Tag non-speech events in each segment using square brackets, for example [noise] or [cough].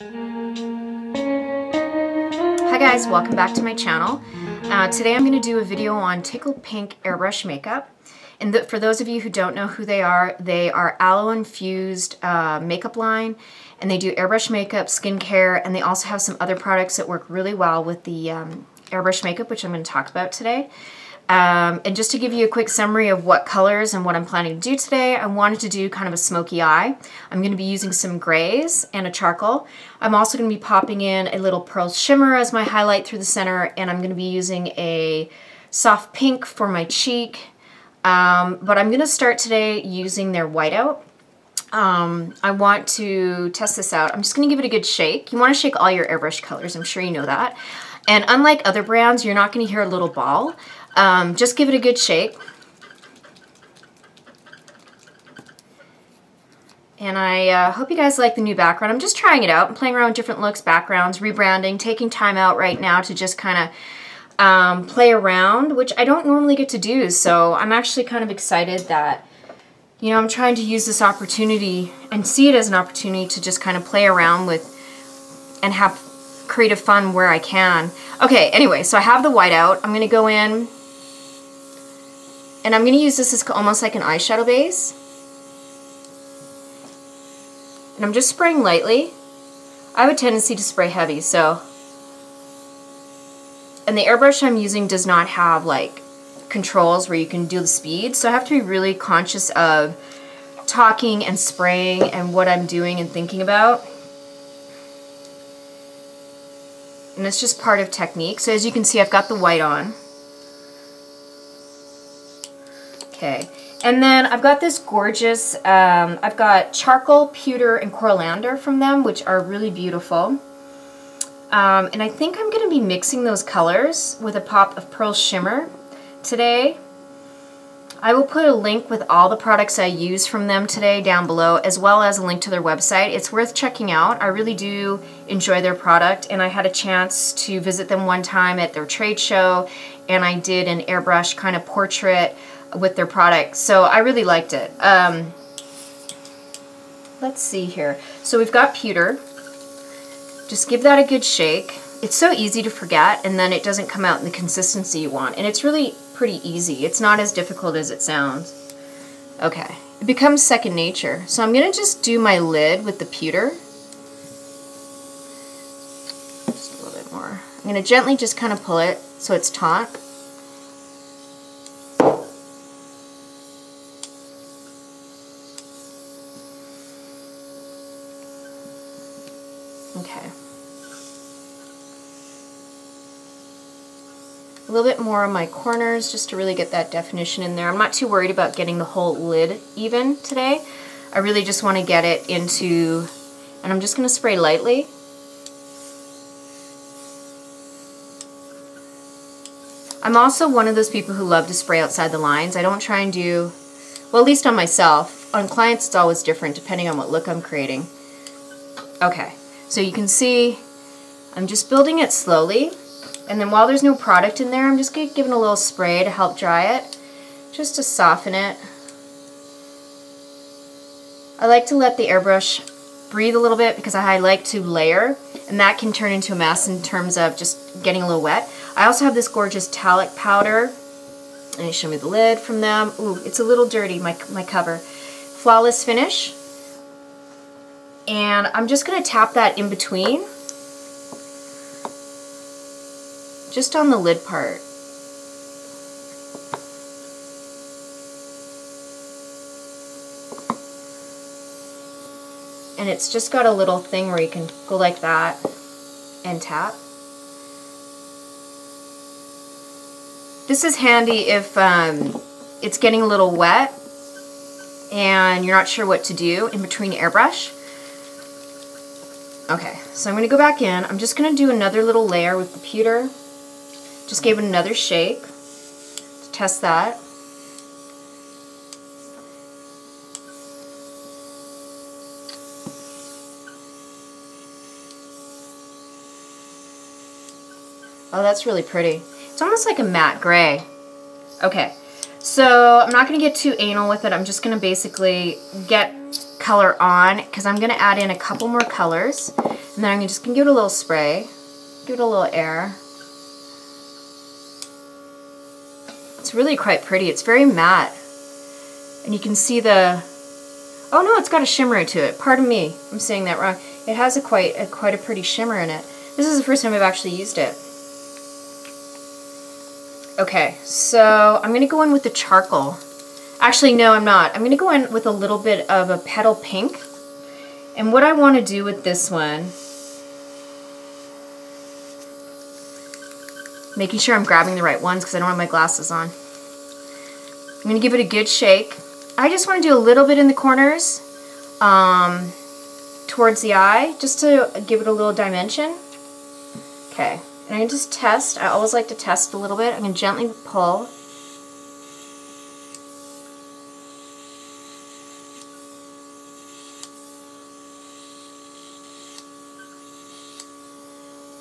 Hi guys, welcome back to my channel. Uh, today I'm going to do a video on Tickled Pink Airbrush Makeup. And the, for those of you who don't know who they are, they are aloe infused uh, makeup line and they do airbrush makeup, skincare, and they also have some other products that work really well with the um, airbrush makeup, which I'm going to talk about today. Um, and just to give you a quick summary of what colors and what I'm planning to do today, I wanted to do kind of a smoky eye. I'm going to be using some grays and a charcoal. I'm also going to be popping in a little pearl shimmer as my highlight through the center, and I'm going to be using a soft pink for my cheek. Um, but I'm going to start today using their whiteout. Um, I want to test this out. I'm just going to give it a good shake. You want to shake all your airbrush colors. I'm sure you know that. And unlike other brands, you're not going to hear a little ball. Um, just give it a good shake. And I uh, hope you guys like the new background. I'm just trying it out. I'm playing around with different looks, backgrounds, rebranding, taking time out right now to just kind of um, play around, which I don't normally get to do. So I'm actually kind of excited that, you know, I'm trying to use this opportunity and see it as an opportunity to just kind of play around with and have creative fun where I can. Okay, anyway, so I have the whiteout. I'm going to go in and I'm going to use this as almost like an eyeshadow base. And I'm just spraying lightly. I have a tendency to spray heavy, so... And the airbrush I'm using does not have, like, controls where you can do the speed, so I have to be really conscious of talking and spraying and what I'm doing and thinking about. And it's just part of technique. So as you can see, I've got the white on. Okay, and then I've got this gorgeous, um, I've got charcoal, pewter, and coriander from them, which are really beautiful. Um, and I think I'm going to be mixing those colors with a pop of Pearl Shimmer today. I will put a link with all the products I use from them today down below, as well as a link to their website. It's worth checking out. I really do enjoy their product, and I had a chance to visit them one time at their trade show, and I did an airbrush kind of portrait with their product. So I really liked it. Um, let's see here. So we've got pewter. Just give that a good shake. It's so easy to forget and then it doesn't come out in the consistency you want. And it's really pretty easy. It's not as difficult as it sounds. Okay, it becomes second nature. So I'm gonna just do my lid with the pewter. Just a little bit more. I'm gonna gently just kind of pull it so it's taut. Okay. A little bit more on my corners just to really get that definition in there. I'm not too worried about getting the whole lid even today. I really just want to get it into, and I'm just going to spray lightly. I'm also one of those people who love to spray outside the lines. I don't try and do, well at least on myself. On clients it's always different depending on what look I'm creating. Okay. So you can see I'm just building it slowly. And then while there's no product in there, I'm just giving a little spray to help dry it, just to soften it. I like to let the airbrush breathe a little bit because I like to layer, and that can turn into a mess in terms of just getting a little wet. I also have this gorgeous talc powder, and show me the lid from them. Ooh, it's a little dirty, my, my cover. Flawless Finish. And I'm just going to tap that in between. Just on the lid part. And it's just got a little thing where you can go like that and tap. This is handy if um, it's getting a little wet and you're not sure what to do in between airbrush. Okay, so I'm going to go back in. I'm just going to do another little layer with the pewter. Just gave it another shake to test that. Oh, that's really pretty. It's almost like a matte gray. Okay, so I'm not going to get too anal with it. I'm just going to basically get color on because I'm going to add in a couple more colors. And then I'm just going to just give it a little spray. Give it a little air. It's really quite pretty. It's very matte. And you can see the... Oh no, it's got a shimmer to it. Pardon me. I'm saying that wrong. It has a quite a, quite a pretty shimmer in it. This is the first time I've actually used it. Okay, so I'm going to go in with the charcoal. Actually, no, I'm not. I'm going to go in with a little bit of a petal pink. And what I want to do with this one, making sure I'm grabbing the right ones because I don't have my glasses on. I'm going to give it a good shake. I just want to do a little bit in the corners um, towards the eye just to give it a little dimension. Okay, and I just test. I always like to test a little bit. I'm going to gently pull.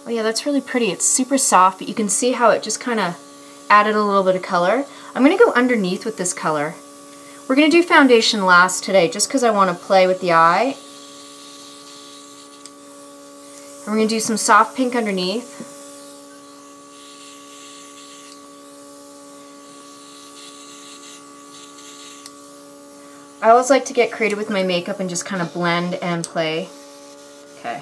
Oh yeah, that's really pretty. It's super soft, but you can see how it just kind of added a little bit of color. I'm going to go underneath with this color. We're going to do foundation last today just because I want to play with the eye and we're going to do some soft pink underneath. I always like to get creative with my makeup and just kind of blend and play. Okay.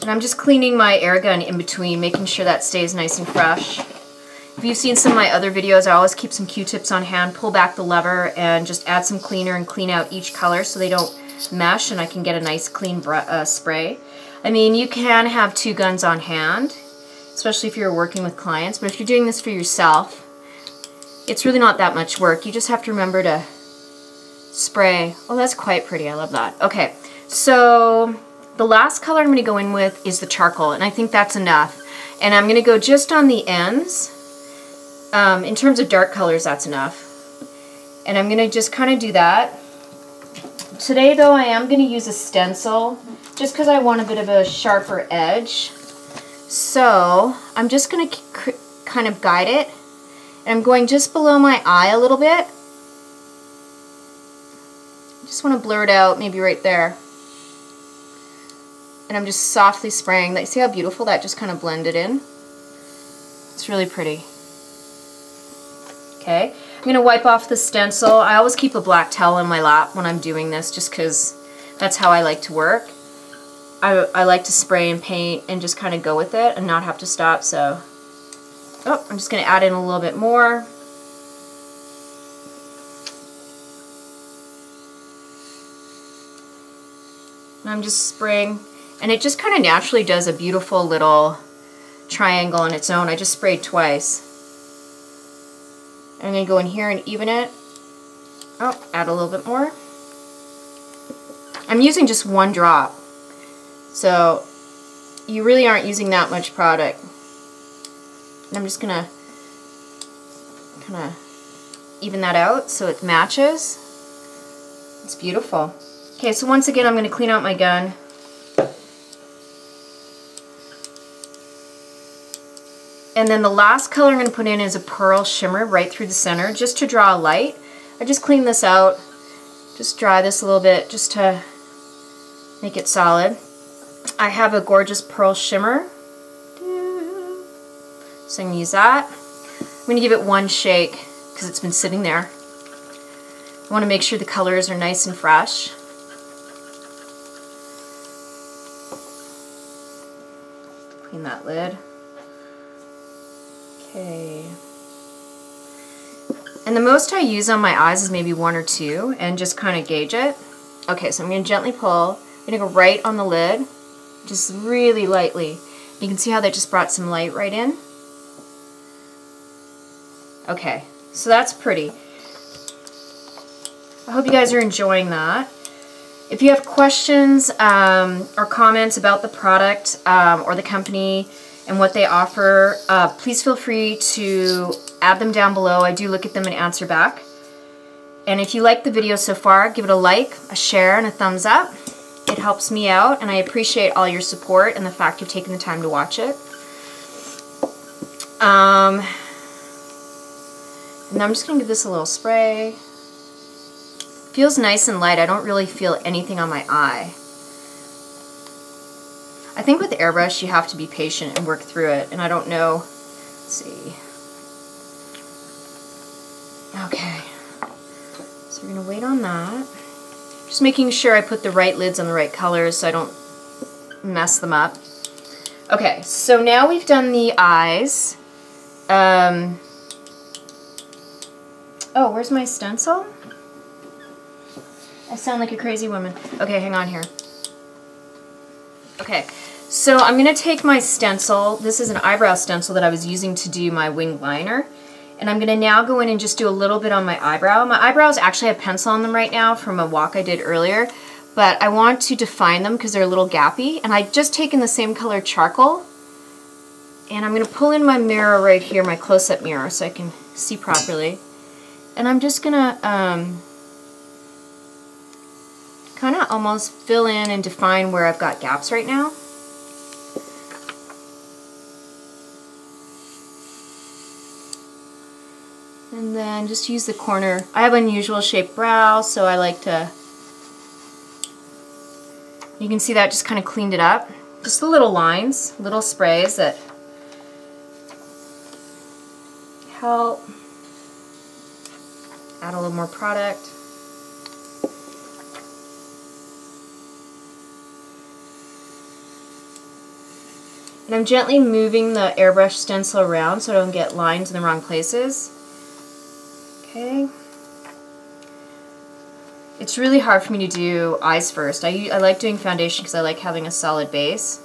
And I'm just cleaning my air gun in between, making sure that stays nice and fresh. If you've seen some of my other videos, I always keep some Q-tips on hand, pull back the lever, and just add some cleaner and clean out each color so they don't mesh and I can get a nice clean uh, spray. I mean, you can have two guns on hand, especially if you're working with clients, but if you're doing this for yourself, it's really not that much work. You just have to remember to spray. Oh, that's quite pretty. I love that. Okay, so the last color I'm going to go in with is the charcoal, and I think that's enough. And I'm going to go just on the ends um, in terms of dark colors, that's enough. And I'm going to just kind of do that. Today, though, I am going to use a stencil just because I want a bit of a sharper edge. So I'm just going to kind of guide it. And I'm going just below my eye a little bit. Just want to blur it out, maybe right there. And I'm just softly spraying. Like, see how beautiful that just kind of blended in? It's really pretty okay? I'm going to wipe off the stencil. I always keep a black towel in my lap when I'm doing this just because that's how I like to work. I, I like to spray and paint and just kind of go with it and not have to stop, so... Oh, I'm just going to add in a little bit more. And I'm just spraying, and it just kind of naturally does a beautiful little triangle on its own. I just sprayed twice. I'm going to go in here and even it. Oh, add a little bit more. I'm using just one drop. So you really aren't using that much product. And I'm just going to kind of even that out so it matches. It's beautiful. Okay, so once again I'm going to clean out my gun. And then the last color I'm going to put in is a pearl shimmer right through the center just to draw a light. I just clean this out, just dry this a little bit just to make it solid. I have a gorgeous pearl shimmer. So I'm going to use that. I'm going to give it one shake because it's been sitting there. I want to make sure the colors are nice and fresh. Clean that lid. Okay. And the most I use on my eyes is maybe one or two and just kind of gauge it. Okay, so I'm going to gently pull. I'm going to go right on the lid, just really lightly. You can see how that just brought some light right in. Okay, so that's pretty. I hope you guys are enjoying that. If you have questions um, or comments about the product um, or the company, and what they offer, uh, please feel free to add them down below. I do look at them and answer back. And if you like the video so far, give it a like, a share, and a thumbs up. It helps me out, and I appreciate all your support and the fact you've taken the time to watch it. Um, and I'm just going to give this a little spray. Feels nice and light. I don't really feel anything on my eye. I think with airbrush you have to be patient and work through it, and I don't know. Let's see. Okay, so we're gonna wait on that. Just making sure I put the right lids on the right colors so I don't mess them up. Okay, so now we've done the eyes. Um, oh, where's my stencil? I sound like a crazy woman. Okay, hang on here. Okay, so I'm going to take my stencil. This is an eyebrow stencil that I was using to do my wing liner. And I'm to now go in and just do a little bit on my eyebrow. My eyebrows actually have pencil on them right now from a walk I did earlier. But I want to define them because they're a little gappy. And I've just taken the same color charcoal. And I'm going to pull in my mirror right here, my close-up mirror, so I can see properly. And I'm just going to um, kind of almost fill in and define where I've got gaps right now. And then just use the corner. I have unusual shaped brows, so I like to, you can see that just kind of cleaned it up. Just the little lines, little sprays that help add a little more product. And I'm gently moving the airbrush stencil around so I don't get lines in the wrong places. Okay. It's really hard for me to do eyes first. I, I like doing foundation because I like having a solid base.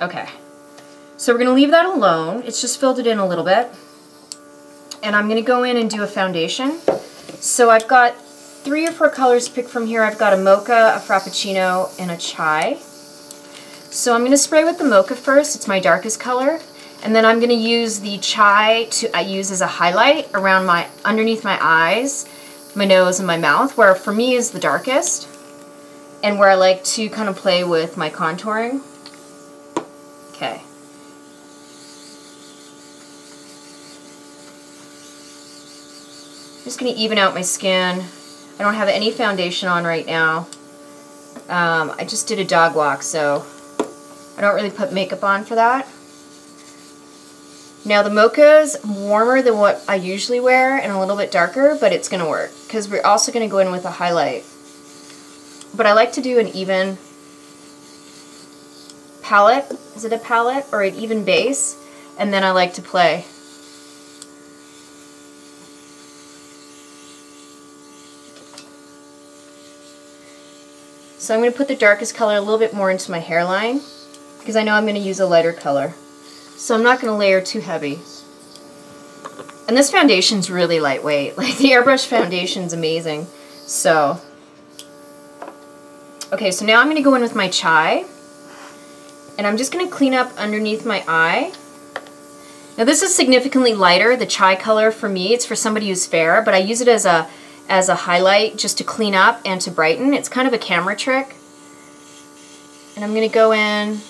Okay. So we're going to leave that alone. It's just filled it in a little bit. And I'm going to go in and do a foundation. So I've got three or four colors to pick from here. I've got a mocha, a frappuccino, and a chai. So I'm going to spray with the mocha first. It's my darkest color. And then I'm going to use the chai to I use as a highlight around my underneath my eyes, my nose, and my mouth, where for me is the darkest, and where I like to kind of play with my contouring. Okay. I'm just going to even out my skin. I don't have any foundation on right now. Um, I just did a dog walk, so I don't really put makeup on for that. Now the mocha is warmer than what I usually wear and a little bit darker, but it's going to work because we're also going to go in with a highlight. But I like to do an even palette. Is it a palette or an even base? And then I like to play. So I'm going to put the darkest color a little bit more into my hairline because I know I'm going to use a lighter color. So I'm not going to layer too heavy. And this foundation's really lightweight. [laughs] Like the airbrush foundation's amazing. So, okay, so now I'm going to go in with my chai. And I'm just going to clean up underneath my eye. Now this is significantly lighter, the chai color for me. It's for somebody who's fair, but I use it as a as a highlight just to clean up and to brighten. It's kind of a camera trick. And I'm going to go in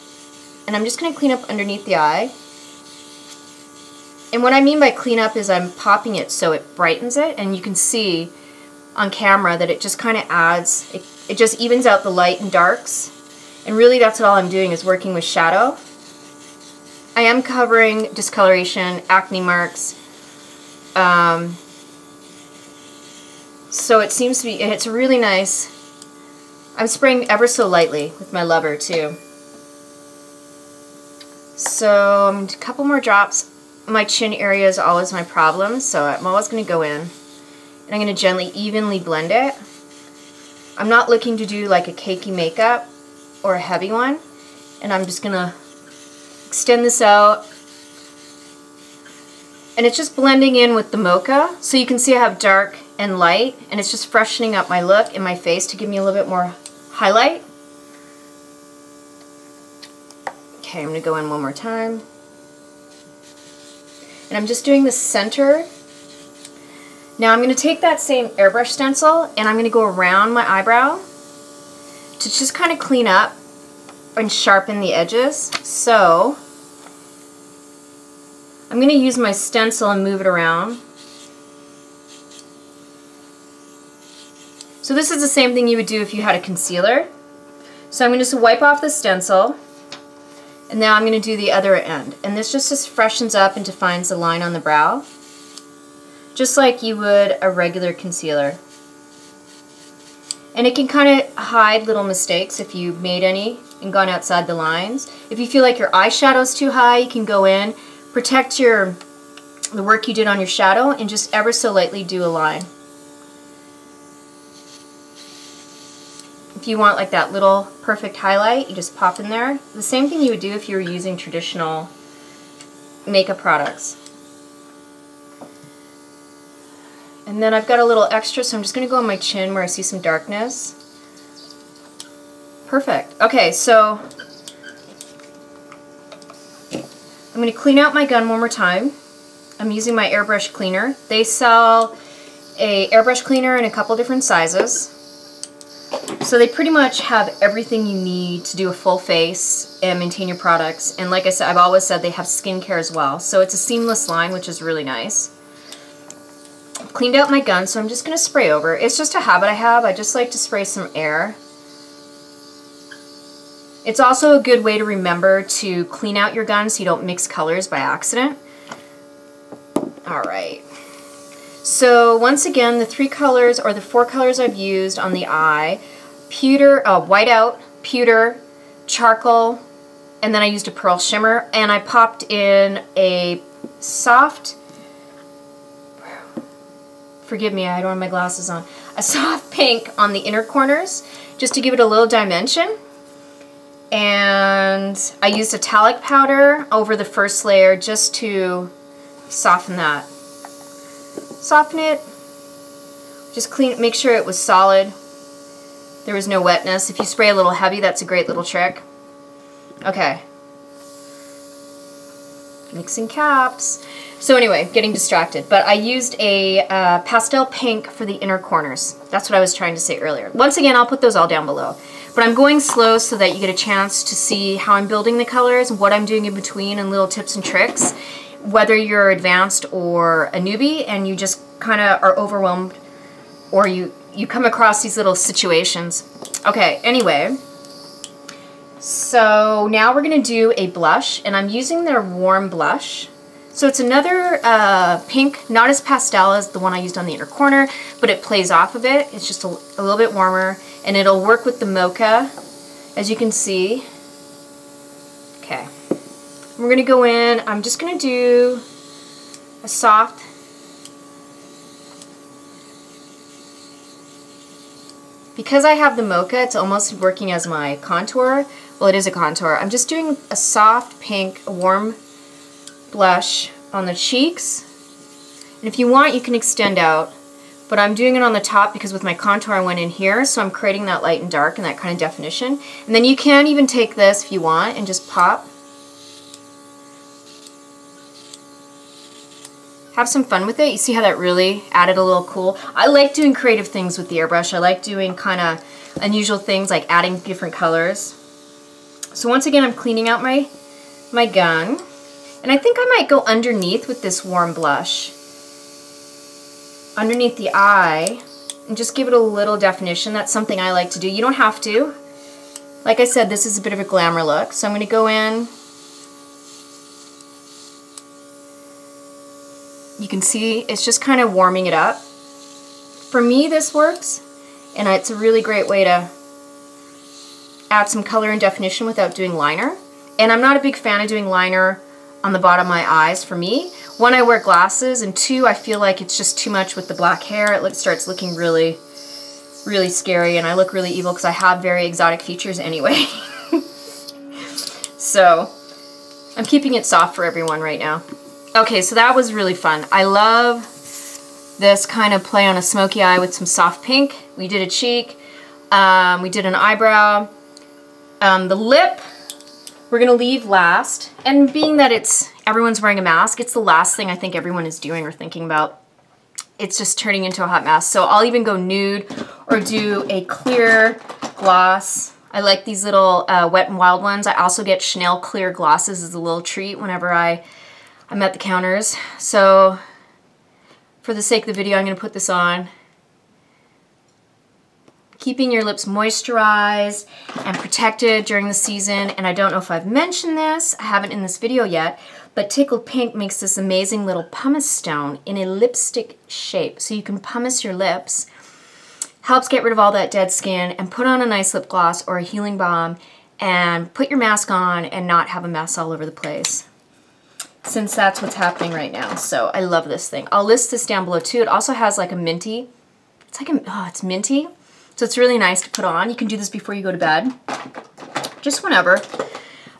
and I'm just going to clean up underneath the eye. And what I mean by clean up is I'm popping it so it brightens it and you can see on camera that it just kind of adds, it, it just evens out the light and darks. And really that's all I'm doing is working with shadow. I am covering discoloration, acne marks, um, so it seems to be, it's really nice. I'm spraying ever so lightly with my lover too. So um, a couple more drops. My chin area is always my problem, so I'm always going to go in. And I'm going to gently, evenly blend it. I'm not looking to do like a cakey makeup or a heavy one. And I'm just going to extend this out. And it's just blending in with the mocha. So you can see I have dark and light. And it's just freshening up my look and my face to give me a little bit more highlight. Okay, I'm going to go in one more time. And I'm just doing the center. Now I'm going to take that same airbrush stencil and I'm going to go around my eyebrow to just kind of clean up and sharpen the edges. So I'm going to use my stencil and move it around. So this is the same thing you would do if you had a concealer. So I'm going to just wipe off the stencil and now I'm going to do the other end. And this just, freshens up and defines the line on the brow. Just like you would a regular concealer. And it can kind of hide little mistakes if you made any and gone outside the lines. If you feel like your eyeshadow's too high, you can go in, protect your the work you did on your shadow, and just ever so lightly do a line. If you want like that little perfect highlight, you just pop in there. The same thing you would do if you were using traditional makeup products. And then I've got a little extra, so I'm just going to go on my chin where I see some darkness. Perfect. Okay, so I'm going to clean out my gun one more time. I'm using my airbrush cleaner. They sell a airbrush cleaner in a couple different sizes. So they pretty much have everything you need to do a full face and maintain your products. And like I said, I've always said they have skincare as well. So it's a seamless line, which is really nice. I've cleaned out my gun, so I'm just going to spray over. It's just a habit I have. I just like to spray some air. It's also a good way to remember to clean out your gun so you don't mix colors by accident. All right. So once again, the three colors or the four colors I've used on the eye pewter, uh, whiteout, pewter, charcoal, and then I used a pearl shimmer, and I popped in a soft, forgive me, I don't have my glasses on, a [laughs] soft pink on the inner corners, just to give it a little dimension. And I used a talc powder over the first layer just to soften that. Soften it, just clean, make sure it was solid there was no wetness. If you spray a little heavy, that's a great little trick. Okay. Mixing caps. So anyway, getting distracted. But I used a uh, pastel pink for the inner corners. That's what I was trying to say earlier. Once again, I'll put those all down below. But I'm going slow so that you get a chance to see how I'm building the colors, what I'm doing in between, and little tips and tricks. Whether you're advanced or a newbie and you just kind of are overwhelmed or you you come across these little situations. Okay, anyway, so now we're going to do a blush, and I'm using their warm blush. So it's another uh, pink, not as pastel as the one I used on the inner corner, but it plays off of it. It's just a, a little bit warmer, and it'll work with the mocha, as you can see. Okay, we're going to go in, I'm just going to do a soft Because I have the mocha, it's almost working as my contour. Well, it is a contour. I'm just doing a soft pink, warm blush on the cheeks. And if you want, you can extend out. But I'm doing it on the top because with my contour I went in here, so I'm creating that light and dark and that kind of definition. And then you can even take this if you want and just pop have some fun with it. You see how that really added a little cool. I like doing creative things with the airbrush. I like doing kind of unusual things like adding different colors. So once again, I'm cleaning out my, my gun. And I think I might go underneath with this warm blush. Underneath the eye and just give it a little definition. That's something I like to do. You don't have to. Like I said, this is a bit of a glamour look. So I'm going to go in You can see it's just kind of warming it up. For me, this works, and it's a really great way to add some color and definition without doing liner. And I'm not a big fan of doing liner on the bottom of my eyes for me. One, I wear glasses, and two, I feel like it's just too much with the black hair. It starts looking really, really scary, and I look really evil because I have very exotic features anyway. [laughs] so, I'm keeping it soft for everyone right now. Okay, so that was really fun. I love this kind of play on a smoky eye with some soft pink. We did a cheek. Um, we did an eyebrow. Um, the lip, we're going to leave last. And being that it's everyone's wearing a mask, it's the last thing I think everyone is doing or thinking about. It's just turning into a hot mess. So I'll even go nude or do a clear gloss. I like these little uh, Wet n Wild ones. I also get Chanel clear glosses as a little treat whenever I I'm at the counters. So for the sake of the video, I'm going to put this on. keeping your lips moisturized and protected during the season. And I don't know if I've mentioned this, I haven't in this video yet, but Tickled Pink makes this amazing little pumice stone in a lipstick shape. So you can pumice your lips, helps get rid of all that dead skin, and put on a nice lip gloss or a healing balm and put your mask on and not have a mess all over the place since that's what's happening right now. So I love this thing. I'll list this down below too. It also has like a minty, it's like a, oh, it's minty. So it's really nice to put on. You can do this before you go to bed, just whenever.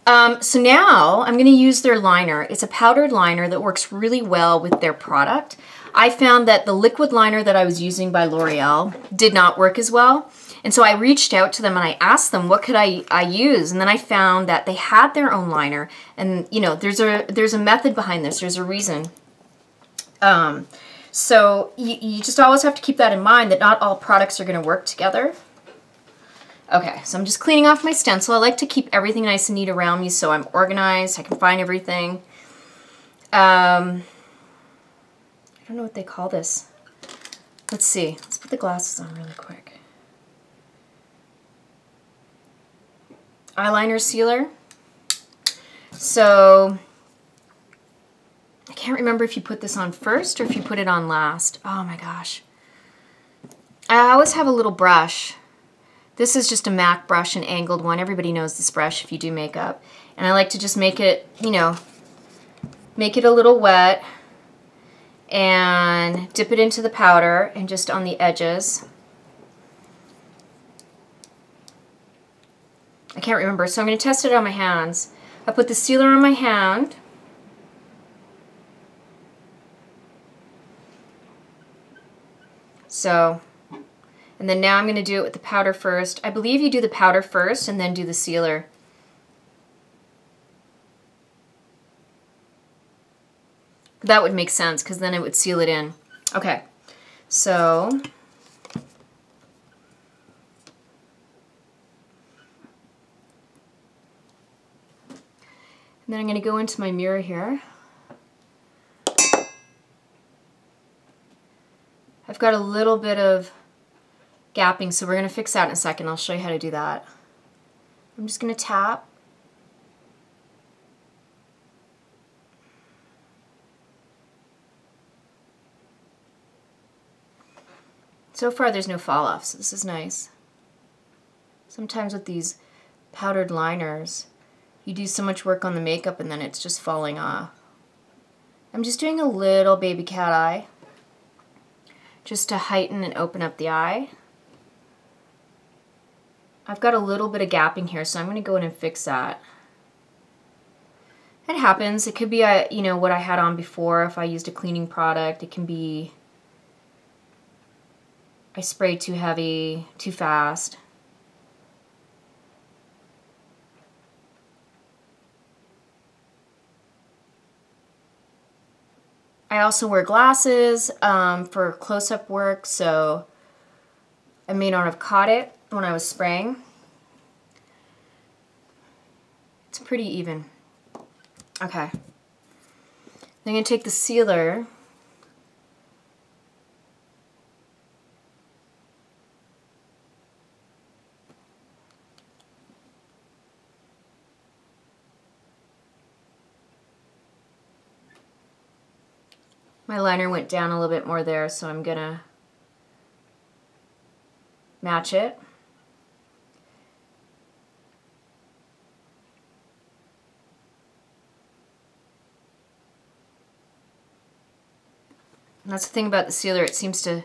Um, so now I'm gonna use their liner. It's a powdered liner that works really well with their product. I found that the liquid liner that I was using by L'Oreal did not work as well. And so I reached out to them and I asked them what could I, I use? And then I found that they had their own liner. And you know there's a there's a method behind this. There's a reason. Um, so you, you just always have to keep that in mind that not all products are going to work together. Okay so I'm just cleaning off my stencil. I like to keep everything nice and neat around me so I'm organized I can find everything. Um, I don't know what they call this. Let's see. Let's put the glasses on really quick eyeliner sealer. So I can't remember if you put this on first or if you put it on last. Oh my gosh. I always have a little brush. This is just a MAC brush, an angled one. Everybody knows this brush if you do makeup. And I like to just make it, you know, make it a little wet and dip it into the powder and just on the edges. I can't remember, so I'm going to test it on my hands. I put the sealer on my hand. So, and then now I'm going to do it with the powder first. I believe you do the powder first and then do the sealer. That would make sense because then it would seal it in. Okay, so And then I'm going to go into my mirror here. I've got a little bit of gapping, so we're going to fix that in a second. I'll show you how to do that. I'm just going to tap. So far there's no fall off, so this is nice. Sometimes with these powdered liners, you do so much work on the makeup and then it's just falling off. I'm just doing a little baby cat eye just to heighten and open up the eye. I've got a little bit of gapping here, so I'm going to go in and fix that. It happens. It could be, a, you know, what I had on before if I used a cleaning product. It can be I sprayed too heavy, too fast. I also wear glasses um, for close-up work, so I may not have caught it when I was spraying. It's pretty even. Okay. I'm going to take the sealer My liner went down a little bit more there, so I'm gonna match it. And that's the thing about the sealer, it seems to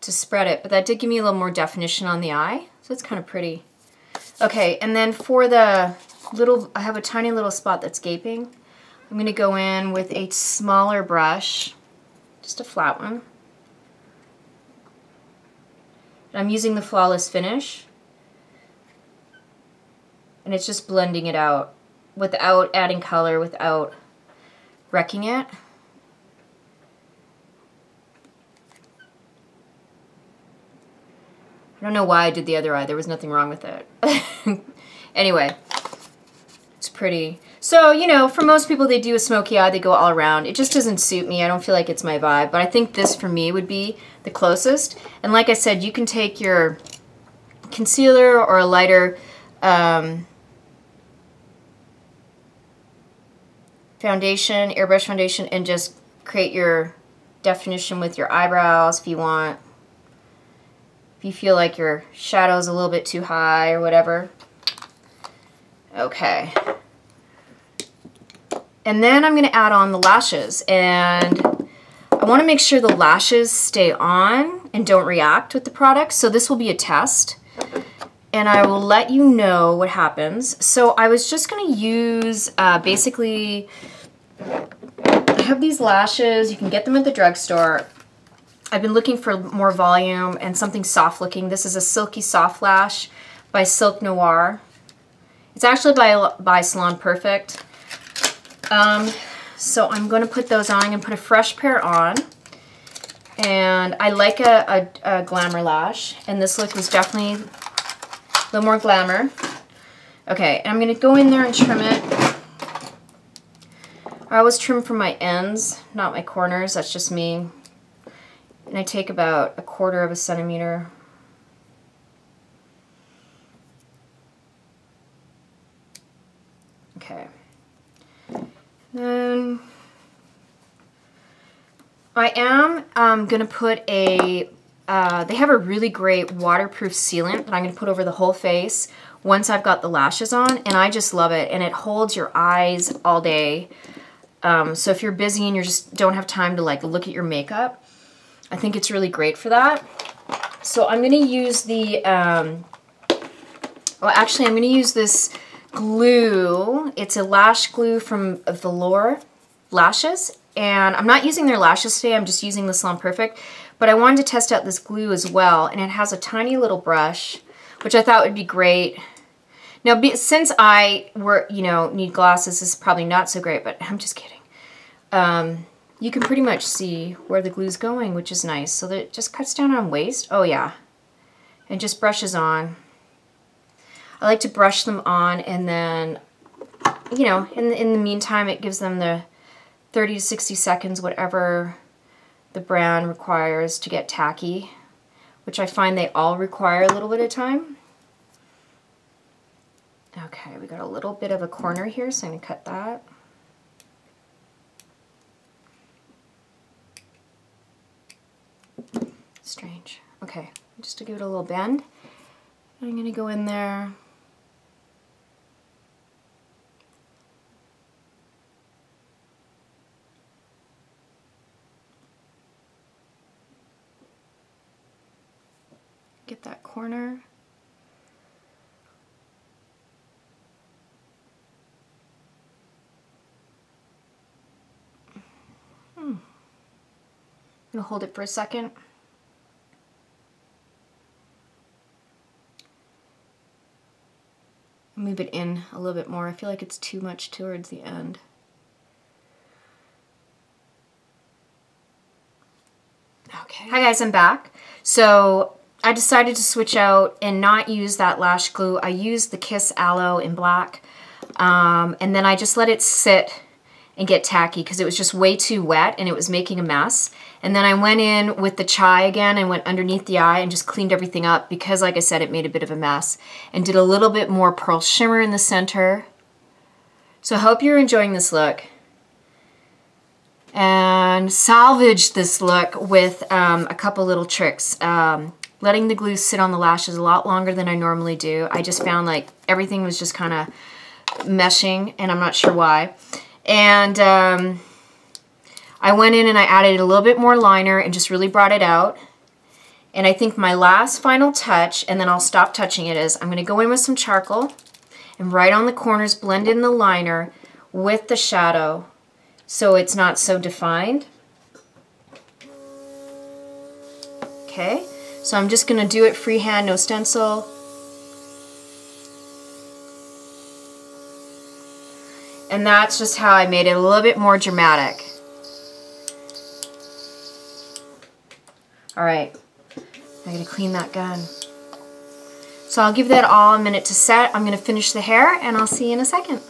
to spread it, but that did give me a little more definition on the eye, so it's kind of pretty. Okay, and then for the little, I have a tiny little spot that's gaping. I'm going to go in with a smaller brush, just a flat one. I'm using the Flawless Finish. And it's just blending it out without adding color, without wrecking it. I don't know why I did the other eye. There was nothing wrong with it. [laughs] anyway, it's pretty. So, you know, for most people, they do a smoky eye, they go all around. It just doesn't suit me. I don't feel like it's my vibe. But I think this, for me, would be the closest. And like I said, you can take your concealer or a lighter um, foundation, airbrush foundation, and just create your definition with your eyebrows if you want. If you feel like your shadow's a little bit too high or whatever. Okay. And then I'm going to add on the lashes. And I want to make sure the lashes stay on and don't react with the product. So this will be a test. And I will let you know what happens. So I was just going to use uh, basically I have these lashes. You can get them at the drugstore. I've been looking for more volume and something soft looking. This is a Silky Soft Lash by Silk Noir. It's actually by, by Salon Perfect. Um, so I'm going to put those on. I'm going to put a fresh pair on. And I like a, a, a glamour lash. And this look was definitely a little more glamour. Okay, and I'm going to go in there and trim it. I always trim from my ends, not my corners. That's just me. And I take about a quarter of a centimeter. Okay. Then I am um, to put a, uh, they have a really great waterproof sealant that I'm to put over the whole face once I've got the lashes on. And I just love it. And it holds your eyes all day. Um, so if you're busy and you just don't have time to like look at your makeup, I think it's really great for that. So I'm to use the, um, well actually I'm to use this glue. It's a lash glue from Velour Lashes. And I'm not using their lashes today, I'm just using the Salon Perfect. But I wanted to test out this glue as well. And it has a tiny little brush, which I thought would be great now, since I were, you know, need glasses, this is probably not so great, but [laughs] I'm just kidding. Um, you can pretty much see where the glue's going, which is nice. So that it just cuts down on waste. Oh, yeah. And just brushes on. I like to brush them on and then, you know, in, in the meantime, it gives them the 30 to 60 seconds, whatever the brand requires to get tacky, which I find they all require a little bit of time. Okay, we got a little bit of a corner here, so I'm going to cut that. Strange. Okay, just to give it a little bend. I'm going to go in there. Corner. Hmm. I'm going to hold it for a second. Move it in a little bit more. I feel like it's too much towards the end. Okay. Hi guys, I'm back. So I decided to switch out and not use that lash glue. I used the Kiss Aloe in black. Um, and then I just let it sit and get tacky because it was just way too wet and it was making a mess. And then I went in with the chai again and went underneath the eye and just cleaned everything up because like I said, it made a bit of a mess. And did a little bit more pearl shimmer in the center. So I hope you're enjoying this look. And salvage this look with um, a couple little tricks. Um, letting the glue sit on the lashes a lot longer than I normally do. I just found like everything was just kind of meshing and I'm not sure why. And um, I went in and I added a little bit more liner and just really brought it out. And I think my last final touch, and then I'll stop touching it, is I'm going to go in with some charcoal and right on the corners blend in the liner with the shadow so it's not so defined. Okay, so I'm just going to do it freehand, no stencil. And that's just how I made it a little bit more dramatic. All right, I'm gonna clean that gun. So I'll give that all a minute to set. I'm gonna finish the hair and I'll see you in a second.